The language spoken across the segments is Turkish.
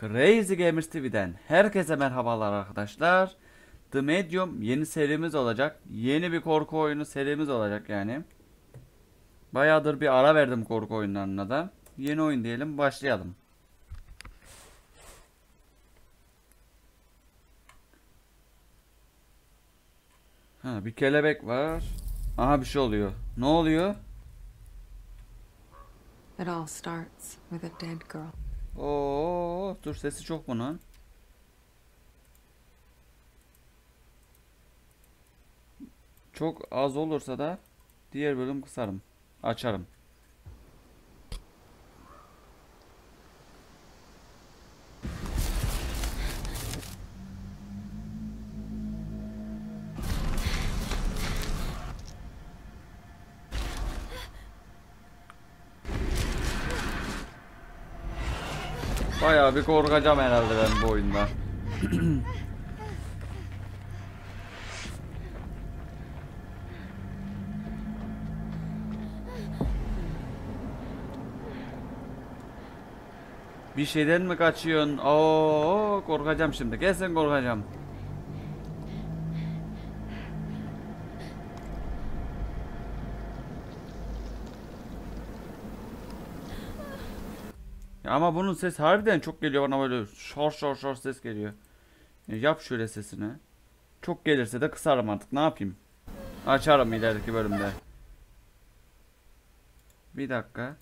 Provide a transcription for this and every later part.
Crazy Gamers TV'den herkese merhabalar arkadaşlar. The Medium yeni serimiz olacak. Yeni bir korku oyunu serimiz olacak yani. Bayağıdır bir ara verdim korku oyunlarına da. Yeni oyun diyelim başlayalım. Ha bir kelebek var. Aha bir şey oluyor. Ne oluyor? It all starts with a dead girl. Oo, dur sesi çok bunun. Çok az olursa da diğer bölüm kısarım. Açarım. Bir korkacağım herhalde ben bu oyunda. Bir şeyden mi kaçıyorsun? Oo, korkacağım şimdi. Kesin korkacağım. Ama bunun ses harbiden çok geliyor bana böyle şor şor şor ses geliyor. Ya yap şöyle sesini. Çok gelirse de kısarım artık ne yapayım. Açarım ilerideki bölümde. Bir dakika.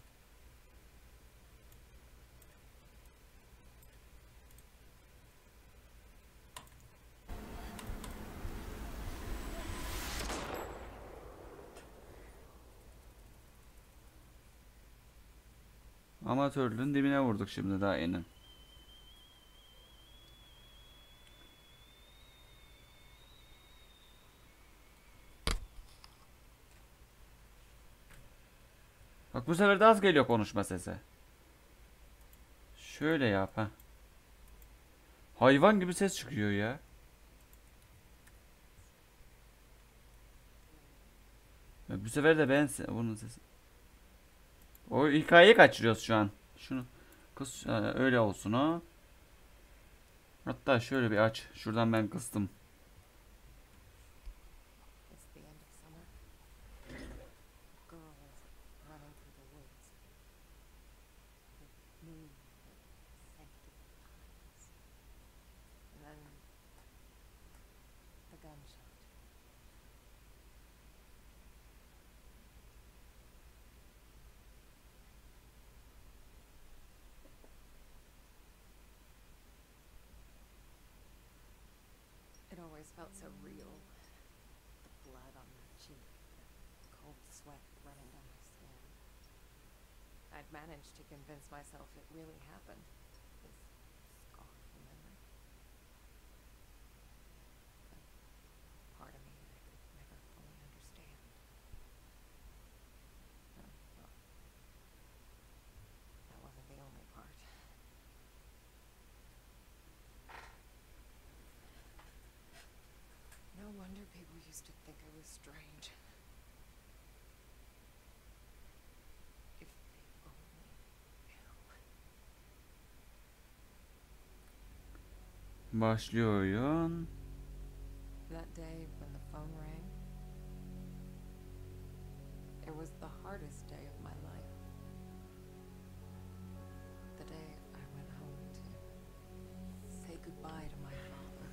Amatörlüğün dibine vurduk şimdi daha yeni. Bak bu sefer de az geliyor konuşma sesi. Şöyle yap ha. Hayvan gibi ses çıkıyor ya. Bu sefer de ben bunun sesi. O hikayeyi kaçırıyoruz şu an. Şunu kız ha, öyle olsun o. Hatta şöyle bir aç. Şuradan ben kıstım. Convince myself it really happened. This scarful memory. But part of me I could never fully understand. Oh, well, that wasn't the only part. No wonder people used to think I was strange. If they only knew. Başlıyor oyun. That day when the phone rang, it was the hardest day of my life. The day I went home to say goodbye to my father,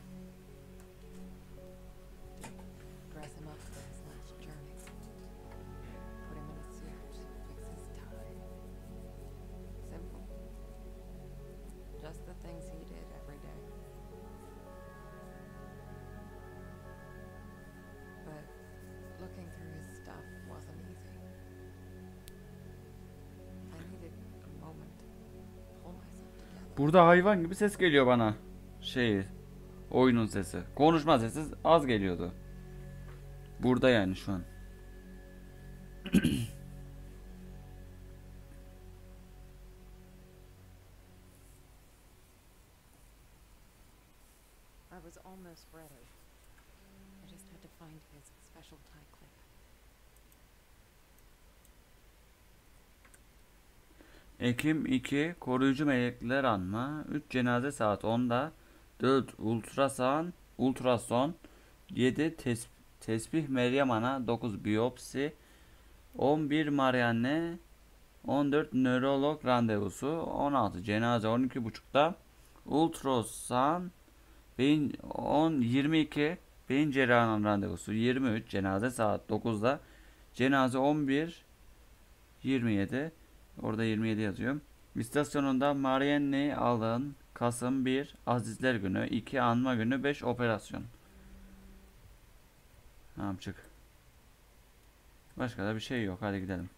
dress him up for his last journey, put him in a suit, fix his tie. Simple. Just the things he Burada hayvan gibi ses geliyor bana. Şey, oyunun sesi. Konuşma sesi az geliyordu. Burada yani şu an. Ekim 2 koruyucu melekler anma. 3 cenaze saat 10'da. 4 ultrason, ultrason. 7 tes tesbih Meryem Ana. 9 biyopsi. 11 Marianne. 14 nörolog randevusu. 16 cenaze 12.30'da. Ultrason. Beyin 10 22 beyin cerrahının randevusu. 23 cenaze saat 9'da. Cenaze 11 27 Orada 27 yazıyor. İstasyonunda Marianne'yi aldın. Kasım 1 Azizler Günü 2 Anma Günü 5 Operasyon. Tamam çık. Başka da bir şey yok. Hadi gidelim.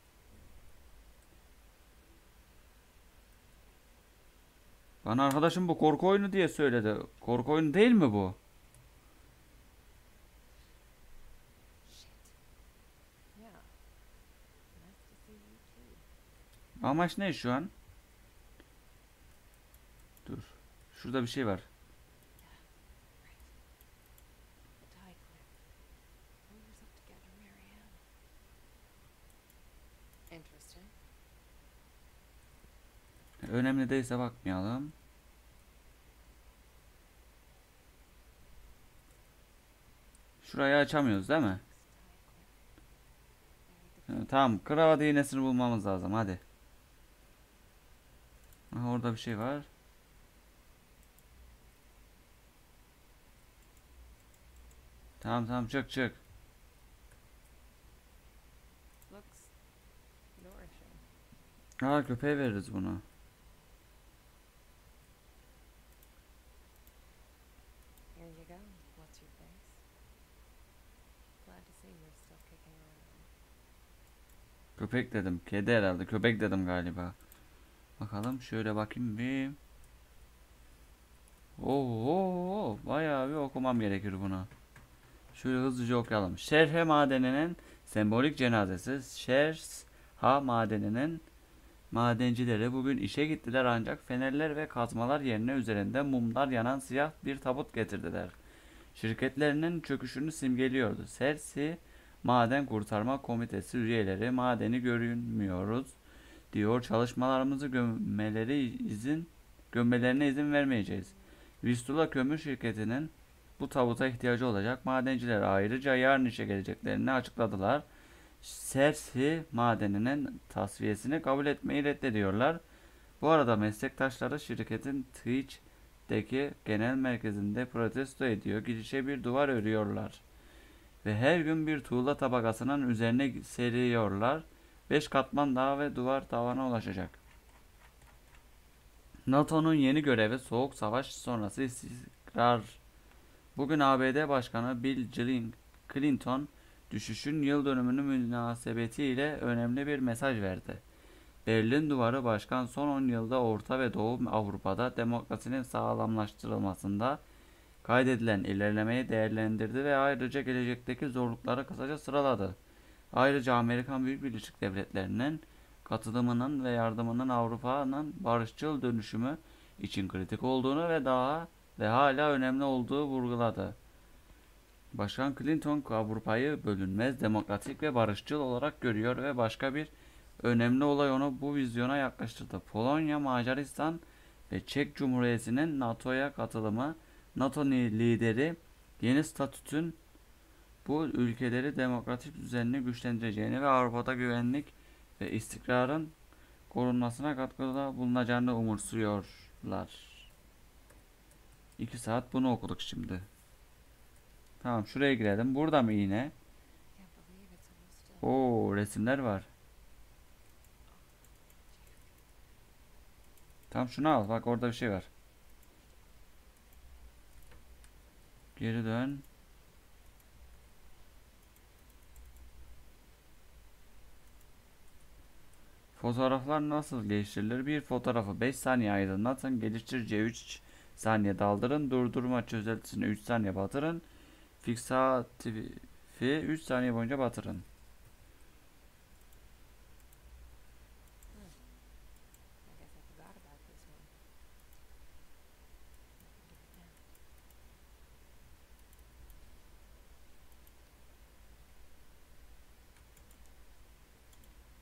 Bana arkadaşım bu korku oyunu diye söyledi. Korku oyunu değil mi bu? Shit. Yeah. Nice to see you too. Amaç ne şu an? Dur. Şurada bir şey var. Önemli değilse bakmayalım. Şurayı açamıyoruz değil mi? Tamam. Kravat iğnesini bulmamız lazım. Hadi. Aha, orada bir şey var. Tamam tamam çık çık. Aa köpeğe veririz bunu. Köpek dedim. Kedi herhalde. Köpek dedim galiba. Bakalım şöyle bakayım bir. Oo, bayağı bir okumam gerekir bunu. Şöyle hızlıca okuyalım. Şerhe madeninin sembolik cenazesi. Şers ha madeninin madencileri bugün işe gittiler ancak fenerler ve kazmalar yerine üzerinde mumlar yanan siyah bir tabut getirdiler. Şirketlerinin çöküşünü simgeliyordu. Sersi Maden Kurtarma Komitesi üyeleri madeni görünmüyoruz diyor. Çalışmalarımızı gömmeleri izin gömmelerine izin vermeyeceğiz. Vistula Kömür Şirketi'nin bu tabuta ihtiyacı olacak. Madenciler ayrıca yarın işe geleceklerini açıkladılar. Sersi madeninin tasfiyesini kabul etmeyi reddediyorlar. Bu arada meslektaşları şirketin Twitch'teki genel merkezinde protesto ediyor. Girişe bir duvar örüyorlar. Ve her gün bir tuğla tabakasının üzerine seriyorlar. 5 katman daha ve duvar tavana ulaşacak. NATO'nun yeni görevi Soğuk Savaş sonrası istikrar. Bugün ABD Başkanı Bill Clin- Clinton düşüşün yıl dönümünü münasebetiyle önemli bir mesaj verdi. Berlin Duvarı Başkan son 10 yılda Orta ve Doğu Avrupa'da demokrasinin sağlamlaştırılmasında kaydedilen ilerlemeyi değerlendirdi ve ayrıca gelecekteki zorlukları kısaca sıraladı. Ayrıca Amerikan Büyük Birleşik Devletleri'nin katılımının ve yardımının Avrupa'nın barışçıl dönüşümü için kritik olduğunu ve daha ve hala önemli olduğu vurguladı. Başkan Clinton Avrupa'yı bölünmez, demokratik ve barışçıl olarak görüyor ve başka bir önemli olay onu bu vizyona yaklaştırdı. Polonya, Macaristan ve Çek Cumhuriyeti'nin NATO'ya katılımı, NATO lideri yeni statütün bu ülkeleri demokratik düzenini güçlendireceğini ve Avrupa'da güvenlik ve istikrarın korunmasına katkıda bulunacağını umursuyorlar. 2 saat bunu okuduk şimdi. Tamam şuraya girelim. Burada mı iğne? Oo resimler var. Tamam şunu al. Bak orada bir şey var. Geri dön. Fotoğraflar nasıl geliştirilir? Bir fotoğrafı 5 saniye aydınlatın. Geliştirici 3 saniye daldırın. Durdurma çözeltisini 3 saniye batırın. Fiksatifi 3 saniye boyunca batırın.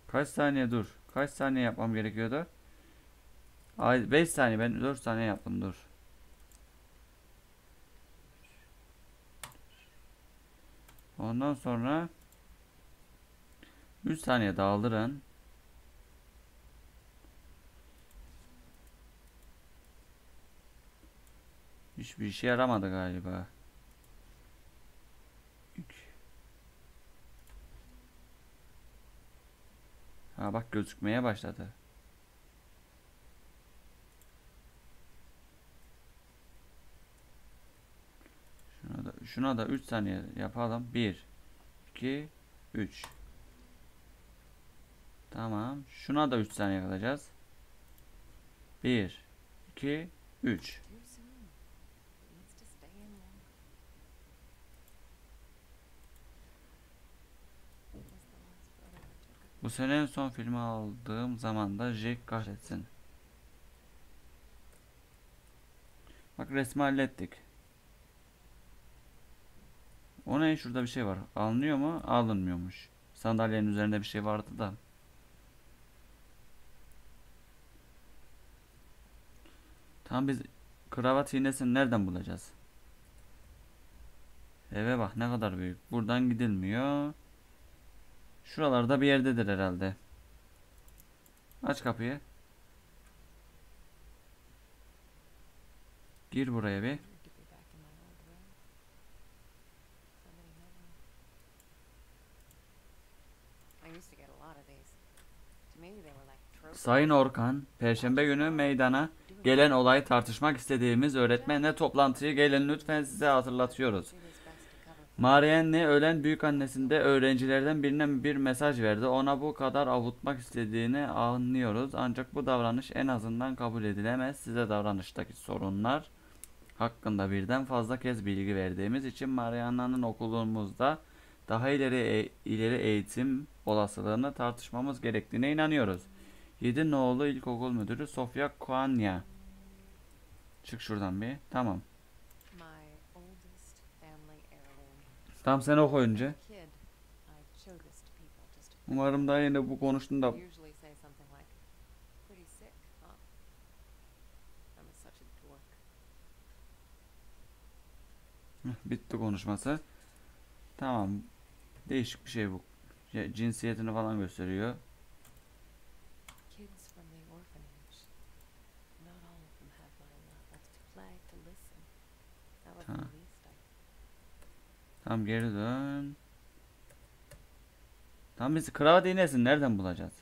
Kaç saniye dur? Kaç saniye yapmam gerekiyordu? Ay 5 saniye ben 4 saniye yaptım dur. Ondan sonra 3 saniye daldırın. Hiçbir işe yaramadı galiba. Bak gözükmeye başladı. Şuna da şuna da 3 saniye yapalım. 1 2 3 Tamam. Şuna da 3 saniye kalacağız. 1 2 3 Too soon. It needs to stay in longer. Was the last photo I took of Bu sene en son filmi aldığım zaman da Jack kahretsin. Bak resmi hallettik. O ne? Şurada bir şey var. Alınıyor mu? Alınmıyormuş. Sandalyenin üzerinde bir şey vardı da. Tamam biz kravat iğnesini nereden bulacağız? Eve bak ne kadar büyük. Buradan gidilmiyor. Şuralarda bir yerdedir herhalde. Aç kapıyı. Gir buraya bir. Sayın Orkan, Perşembe günü meydana gelen olayı tartışmak istediğimiz öğretmenle toplantıyı gelin lütfen size hatırlatıyoruz. Marianne ölen büyük annesinde öğrencilerden birine bir mesaj verdi. Ona bu kadar avutmak istediğini anlıyoruz. Ancak bu davranış en azından kabul edilemez. Size davranıştaki sorunlar hakkında birden fazla kez bilgi verdiğimiz için Marianna'nın okulumuzda daha ileri e- ileri eğitim olasılığını tartışmamız gerektiğine inanıyoruz. 7 Noğlu İlkokul Müdürü Sofia Koanya. Çık şuradan bir. Tamam. my oldest family heirloom. Tamam sen oku önce. As a kid, I'd show this to people just to Umarım daha yine bu konuştuğunda. Bitti konuşması. Tamam. Değişik bir şey bu. Cinsiyetini falan gösteriyor. Kids from the orphanage. Not all of them have my level to play, to listen. That was the Huh. least I Tamam geri dön. Tamam biz kravat iğnesini nereden bulacağız?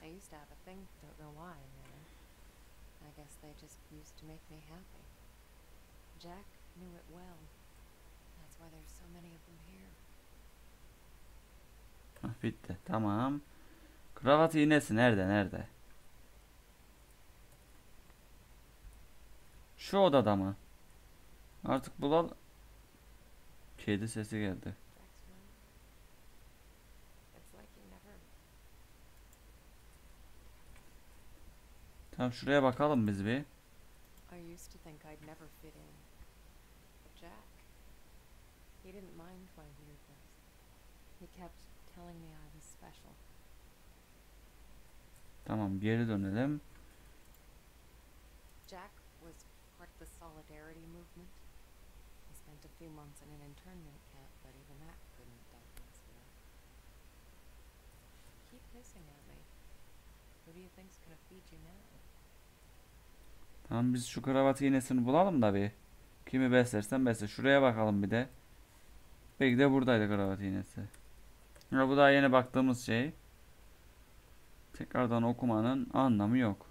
Jack knew it well. That's why there's so many of them here. Hah, bitti. Tamam. Kravat iğnesi nerede? Nerede? Şu odada mı? Artık bulal. Kedi sesi geldi. Tamam şuraya bakalım biz bir. I used to think I'd never fit in. Jack, he didn't mind my weirdness. He kept telling me I was special. Tamam geri dönelim. Jack was part of the Solidarity movement. Few months in an internment camp, but even that couldn't dampen his. Keep hissing at me. Who do you think's gonna feed you now? Tamam biz şu kravat iğnesini bulalım da bir. Kimi beslersen besle. Şuraya bakalım bir de. Belki de buradaydı kravat iğnesi. Ya bu daha yeni baktığımız şey. Tekrardan okumanın anlamı yok.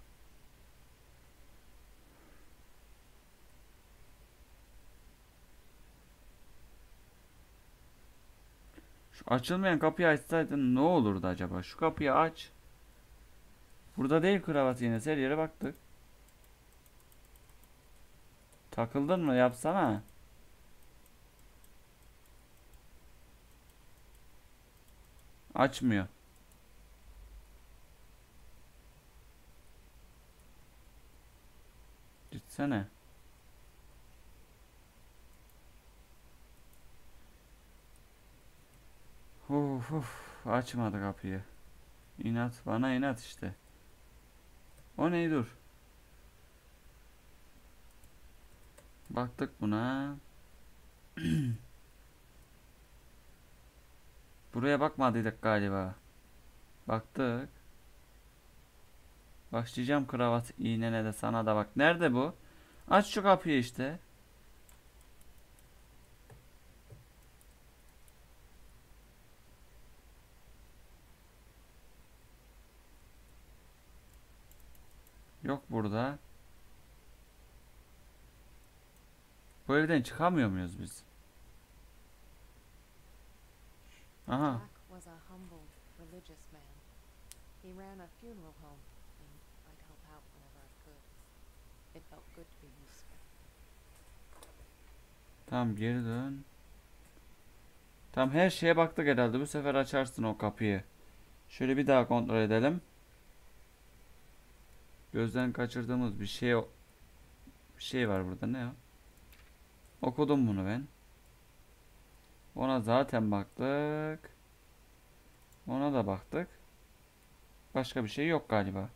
Açılmayan kapıyı açsaydın ne olurdu acaba? Şu kapıyı aç. Burada değil kravat iğnesi. Her yere baktık. Takıldın mı? Yapsana. Açmıyor. Gitsene. Uf, uf, açmadı kapıyı. İnat bana inat işte. O ne dur. Baktık buna. Buraya bakmadıydık galiba. Baktık. Başlayacağım kravat iğnene de sana da bak. Nerede bu? Aç şu kapıyı işte. Yok burada. Bu evden çıkamıyor muyuz biz? Aha. Jack was a humble, religious man. He ran a funeral home, and I'd help out whenever I could. It felt good to be useful. Tamam geri dön. Tamam her şeye baktık herhalde. Bu sefer açarsın o kapıyı. Şöyle bir daha kontrol edelim. Gözden kaçırdığımız bir şey bir şey var burada ne o? Okudum bunu ben. Ona zaten baktık. Ona da baktık. Başka bir şey yok galiba.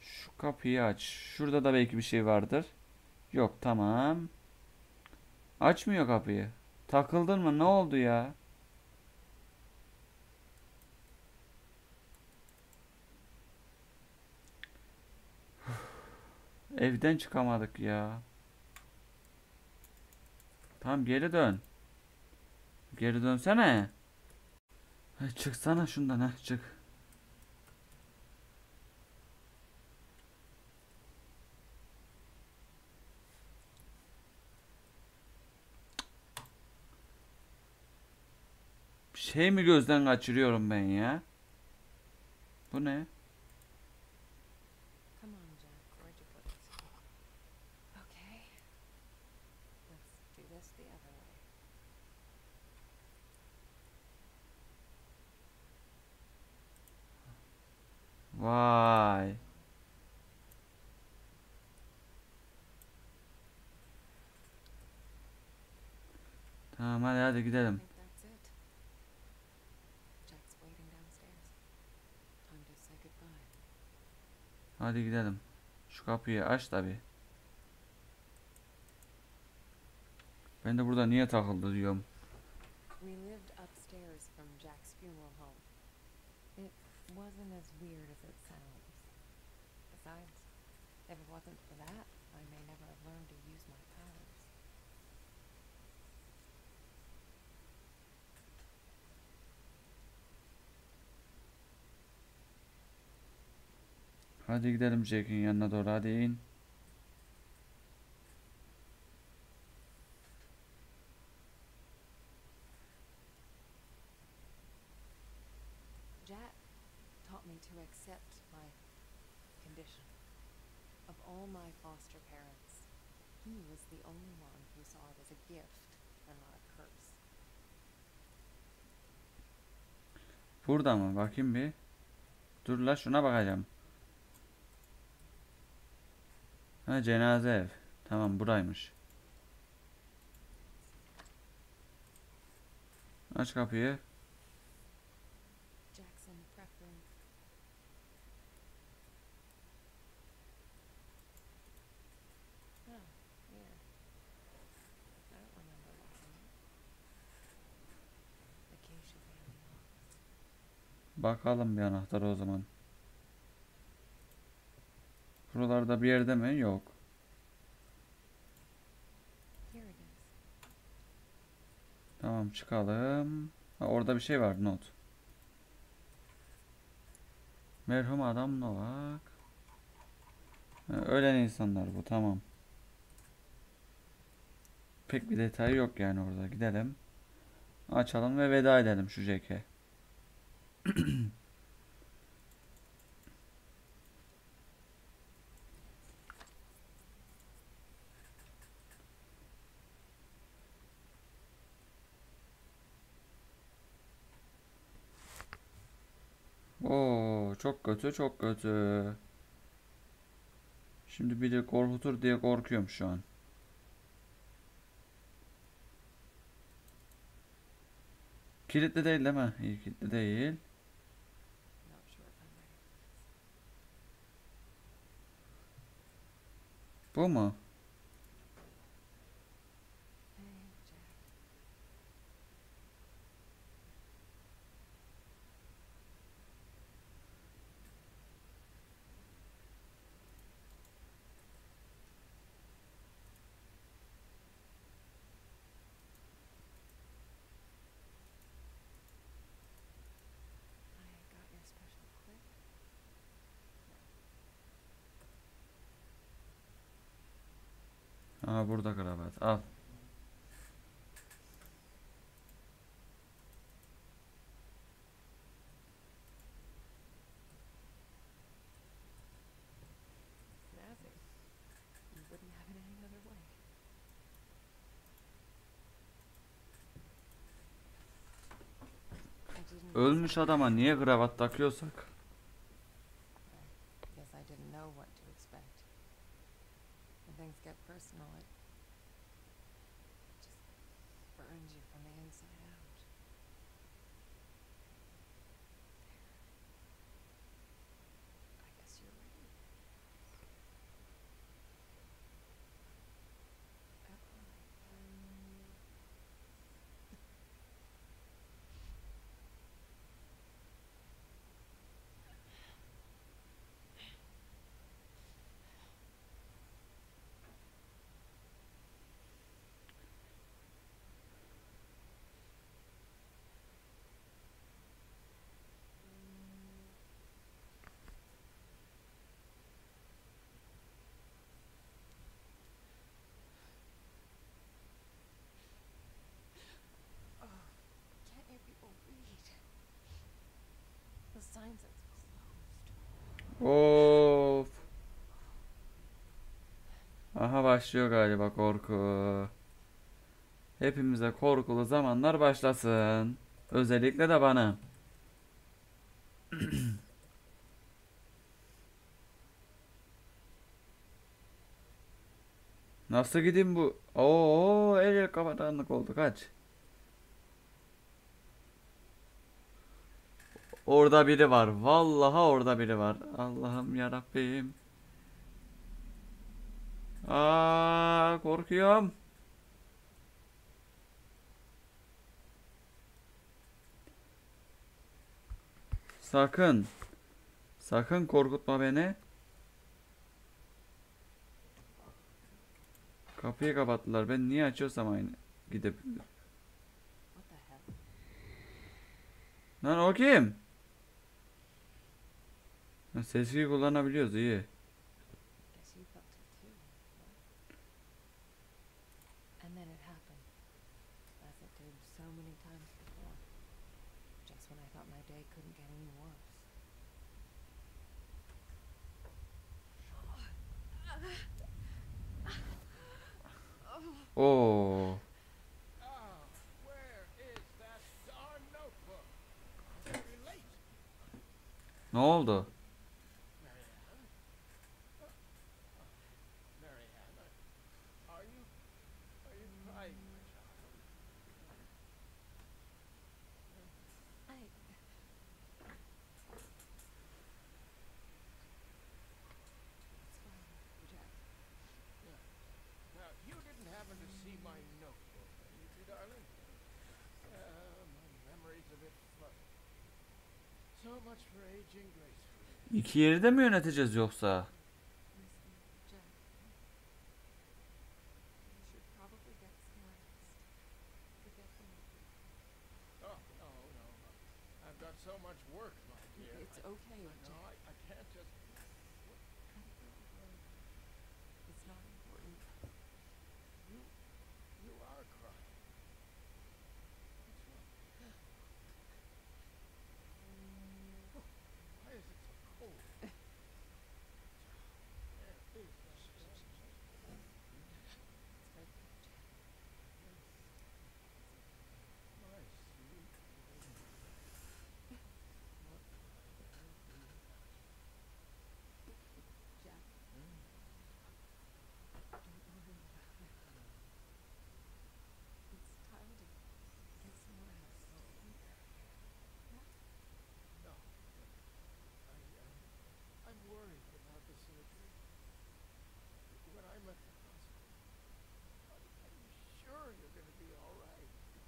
Şu kapıyı aç. Şurada da belki bir şey vardır. Yok tamam. Açmıyor kapıyı. Takıldın mı? Ne oldu ya? Evden çıkamadık ya. Tamam geri dön. Geri dönsene. Çıksana şundan ha çık. Şey mi gözden kaçırıyorum ben ya? Bu ne? Vay. Tamam hadi hadi gidelim. think that's it. Jack's waiting downstairs. Time to say goodbye. Hadi gidelim. Şu kapıyı aç tabi. Ben de burada niye takıldı diyorum. Wasn't as weird as it sounds. Besides, if it wasn't for that, I may never have learned to use my powers. Hadi gidelim Jack'in yanına doğru hadi in. Jack taught me to accept my condition. Of all my foster parents, he was the only one who saw it as a gift and not a curse. Burada mı? Bakayım bir. Dur la şuna bakacağım. Ha cenaze ev. Tamam buraymış. Aç kapıyı. Jackson prep room. Oh, weird. I don't remember locking it. The key should be in the lock. Bakalım bir anahtar o zaman. Buralarda bir yerde mi? Yok. Tamam çıkalım. Ha, orada bir şey var not. Merhum adam Novak. Ha, ölen insanlar bu tamam. Pek bir detay yok yani orada. Gidelim. Açalım ve veda edelim şu Jack'e. Çok kötü, çok kötü. Şimdi bir de korkutur diye korkuyorum şu an. Kilitli değil değil mi? Kilitli değil. Bu mu? Aa burada kravat. Al. Ölmüş adama niye kravat takıyorsak? guess I didn't know what to expect. When things get personal, it just burns you from the inside out. I guess you're ready. Uh-oh. Can't you people read? The sign says closed. Of. Aha başlıyor galiba korku. Hepimize korkulu zamanlar başlasın. Özellikle de bana. Nasıl gideyim bu? Oo, el el kafadanlık oldu. Kaç. Orada biri var. Vallahi orada biri var. Allah'ım ya Rabbim. Aa, korkuyorum. Sakın. Sakın korkutma beni. Kapıyı kapattılar. Ben niye açıyorsam aynı gidip. Lan o kim? Ha, Sesli kullanabiliyoruz iyi. Guess you felt it too. no? And then it happened. As it did so many times before. Just when I thought my day couldn't get any worse. Oo. Where is that darn notebook? Must be late. Ne oldu? Marianne? Uh, Marianne, are you, are you crying, my child? I. It's fine, Jack. Now, you didn't happen to see my notebook, did you, darling? Uh, my memory's a bit fuzzy. So much for aging gracefully. İki yeri de mi yöneteceğiz yoksa? Listen, Jack. You should probably get some rest. Forget the notebook. Oh, no, no. I've got so much work, my dear. It's I- okay, I know, Jack. I, I can't just... It's not important. You, you are crying. What's wrong? Why is it so cold? There, please, now, shh, shh, shh, shh. It's right there, Jack. My sweet baby. What could I ever do without you? Jack, Hmm? don't worry about it. Eminim ya. Yes. It'll be fine. You know, I promised myself once I would never let anything happen. Not while I'm I'll be fine. I promise. no risky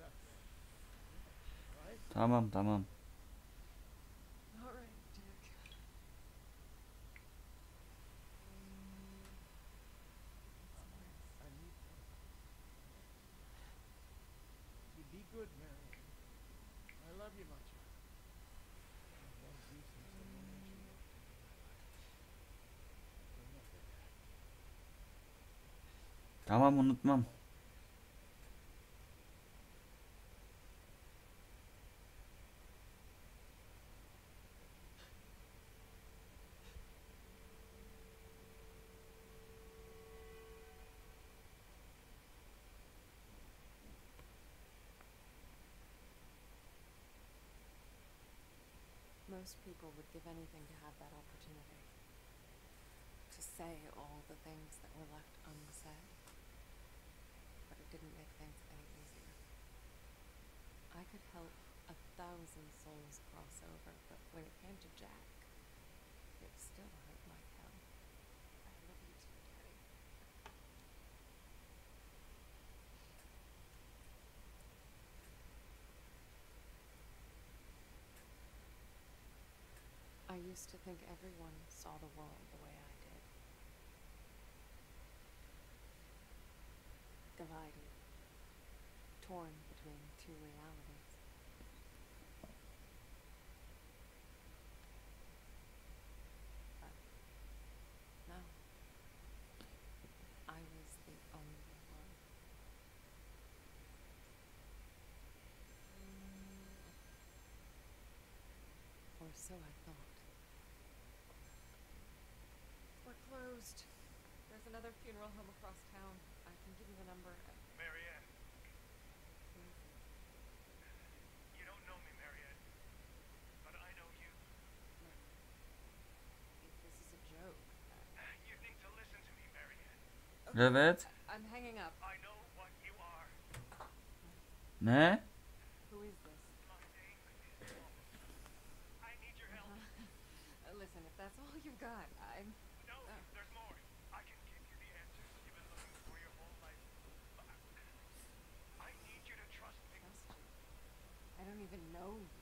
stuff. Right? Tamam tamam. Tamam unutmam. Most people would give anything to have that opportunity. To say all the things that were left unsaid. Didn't make things any easier. I could help a thousand souls cross over, but when it came to Jack, it still hurt like hell. I love you too, Daddy. I used to think everyone saw the world the way I did. Divided, torn between two realities. But no. I was the only one. Or so I thought. We're closed. There's another funeral home across town. I can give you the number. Uh, Marianne, who is it? you don't know me, Marianne. But I know you. Look, if this is a joke, uh, You need to listen to me, Marianne. Evet. I'm hanging up. I know what you are. Ne? Who is this? My name is Paul. I need your help. Uh, listen, if that's all you've got, I'm. No, Uh. there's more. I can give you the answers you've been looking for your whole life. But I need you to trust me. Trust you. I don't even know you.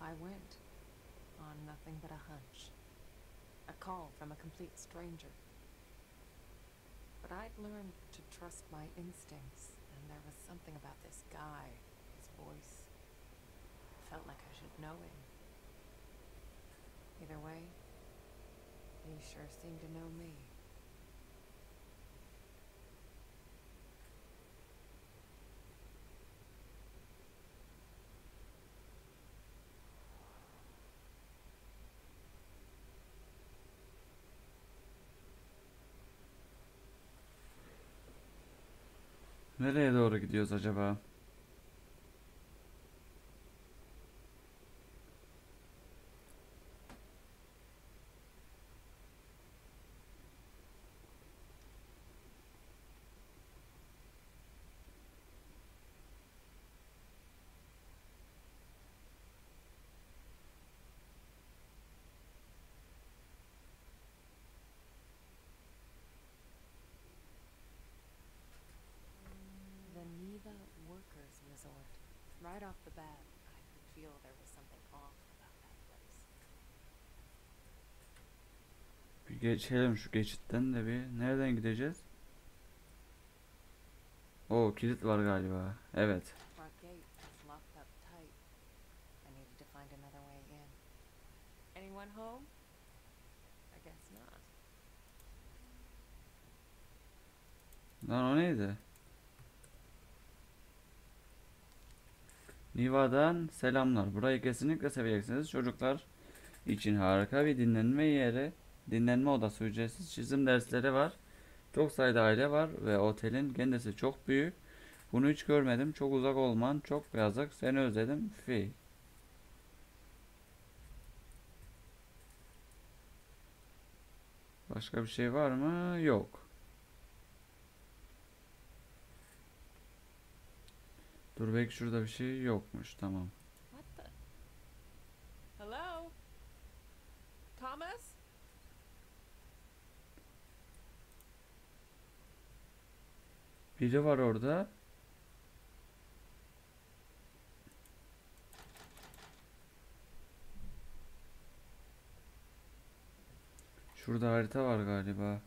I went, on nothing but a hunch. A call from a complete stranger. But I'd learned to trust my instincts, and there was something about this guy, his voice. Felt like I should know him. Either way, he sure seemed to know me. Nereye doğru gidiyoruz acaba? The Neva Workers Resort. Right off the bat, I could feel there was something off about that place. Bir geçelim şu geçitten de bir. Nereden gideceğiz? O kilit var galiba. Evet. Anyone home? I guess not. Lan o neydi? Niva'dan selamlar. Burayı kesinlikle seveceksiniz. Çocuklar için harika bir dinlenme yeri. Dinlenme odası ücretsiz çizim dersleri var. Çok sayıda aile var ve otelin kendisi çok büyük. Bunu hiç görmedim. Çok uzak olman çok yazık. Seni özledim. Fi. Başka bir şey var mı? Yok. Dur belki şurada bir şey yokmuş. Tamam. Hello? Thomas? Biri var orada. Şurada harita var galiba.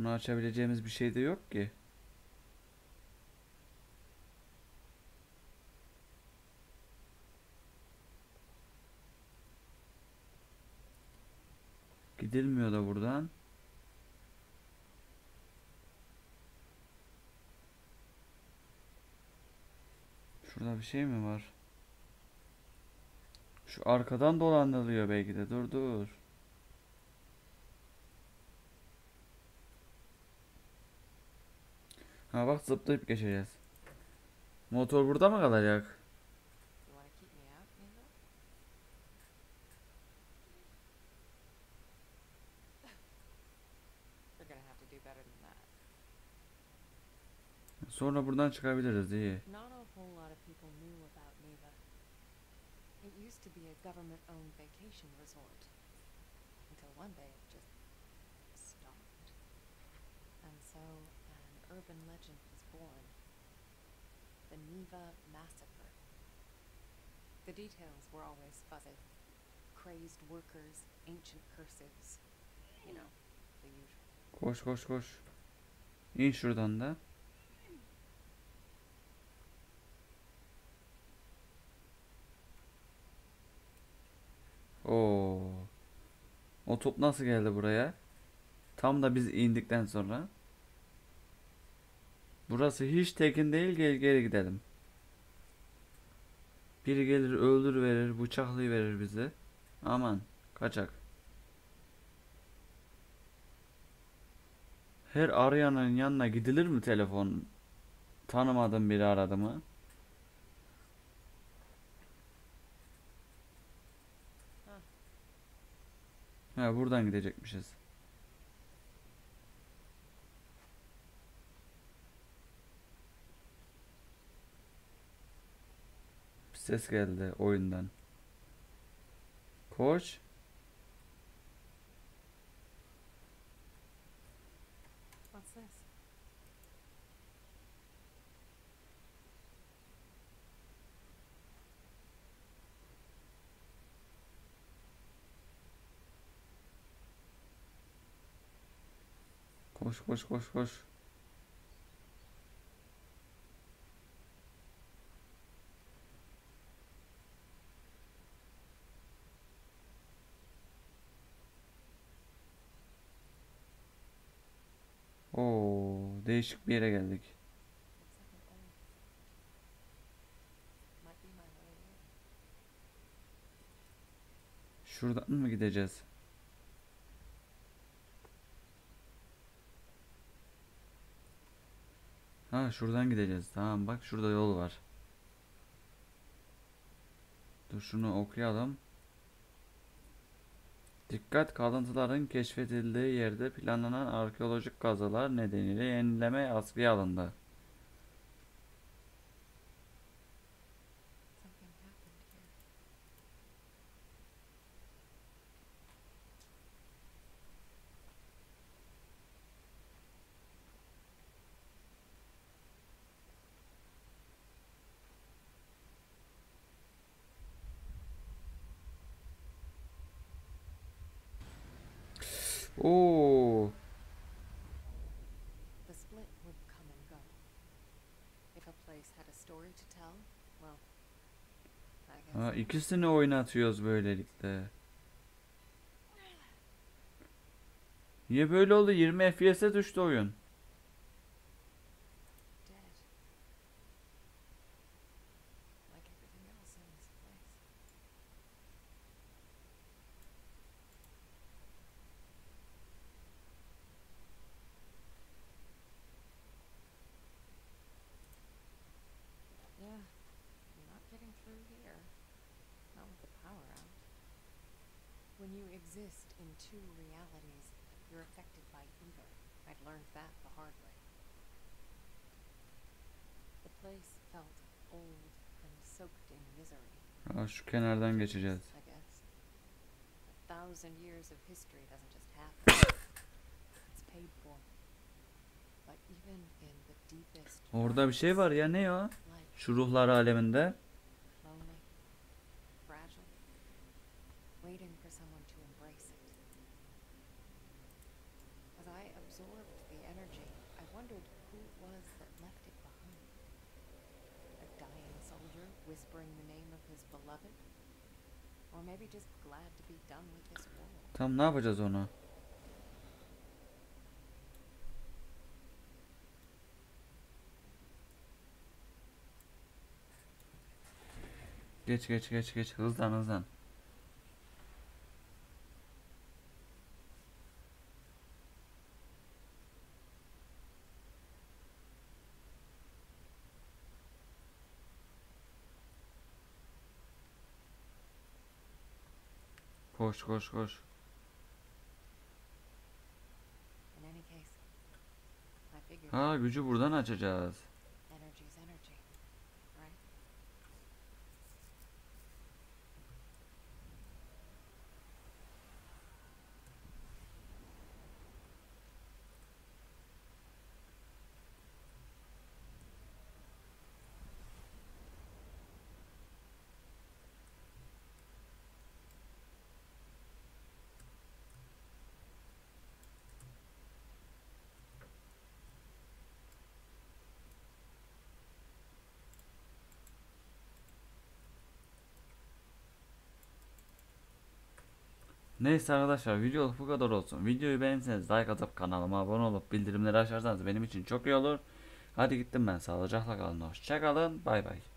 Onu açabileceğimiz bir şey de yok ki. Gidilmiyor da buradan. Şurada bir şey mi var? Şu arkadan dolandırılıyor belki de. Dur dur. Ha bak zıplayıp geçeceğiz. Motor burada mı kalacak? Sonra buradan çıkabiliriz iyi. It used to be a government-owned vacation resort. Until one day it just stopped. And so an urban legend was born. The Neva Massacre. The details were always fuzzy. Crazed workers, ancient curses. You know, the usual. Koş koş koş. İn şuradan da. Oo. O top nasıl geldi buraya? Tam da biz indikten sonra. Burası hiç tekin değil. Gel geri gidelim. Biri gelir öldür verir, bıçaklı verir bizi. Aman, kaçak. Her arayanın yanına gidilir mi telefon? Tanımadığım biri aradı mı? Ha buradan gidecekmişiz. Ses geldi oyundan. Koç. Koş koş koş koş. Değişik bir yere geldik. Şuradan mı gideceğiz? Ha şuradan gideceğiz. Tamam bak şurada yol var. Dur şunu okuyalım. Dikkat kalıntıların keşfedildiği yerde planlanan arkeolojik kazılar nedeniyle yenileme askıya alındı. Something happened here. Oo, The split would come and go. If a place had a story to tell, well, I guess. ha, it was. İkisini oynatıyoruz böylelikle. Niye böyle oldu? 20 FPS'e düştü oyun. dead. Like everything else in this place. Yeah, I'm not getting through here. Not with the power out. When you exist in two realities, you're affected by either. I'd learned that the hard way. The place felt old and soaked in misery. Şu kenardan geçeceğiz. I guess. A thousand years of history doesn't just happen. it's paid for. But even in the deepest Orada bir şey var ya ne life, Şu ruhlar aleminde. lonely, fragile, waiting for someone to embrace it. As I absorbed the energy, I wondered who it was that left it behind. A dying soldier whispering the name of his beloved? Or maybe just glad to be done with this world. Tam ne yapacağız onu? Geç geç geç geç hızlan hızlan. Koş koş koş. Ha gücü buradan açacağız. Neyse arkadaşlar video bu kadar olsun. Videoyu beğenseniz like atıp kanalıma abone olup bildirimleri açarsanız benim için çok iyi olur. Hadi gittim ben sağlıcakla kalın. Hoşçakalın. Bay bay.